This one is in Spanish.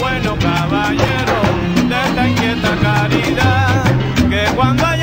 bueno caballero de esta inquieta caridad que cuando